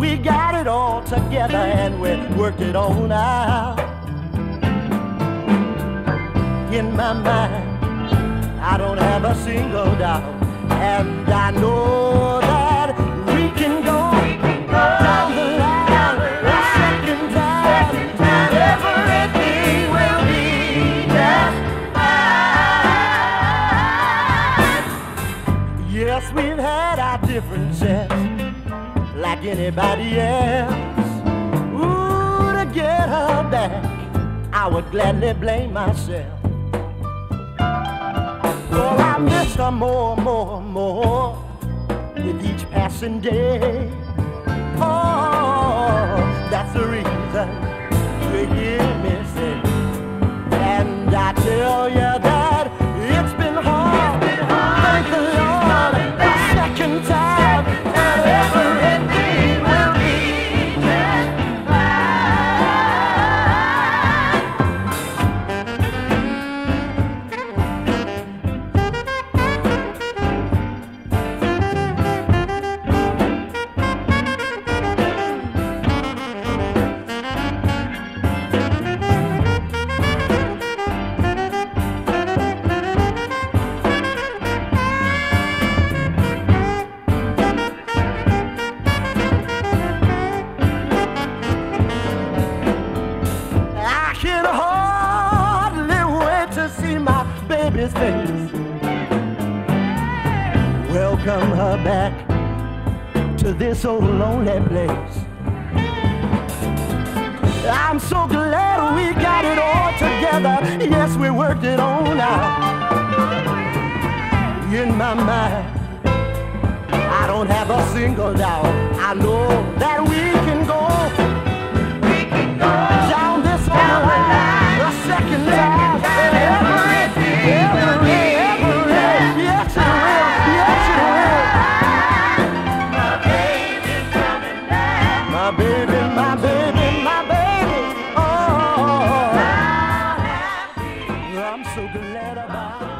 we got it all together and we worked it on out. In my mind, I don't have a single doubt, and I know that we can go down the line a second time, everything will be just fine. Yes, we've had our differences, like anybody else. Ooh, to get her back, I would gladly blame myself. Oh, I miss her more, more, more with each passing day. Oh, that's the reason you hear me say. Face. Welcome her back to this old lonely place. I'm so glad we got it all together. Yes, we worked it on out. In my mind, I don't have a single doubt. I know that we can. my baby, my baby, my baby. Oh, oh, oh, oh. I'm so glad about.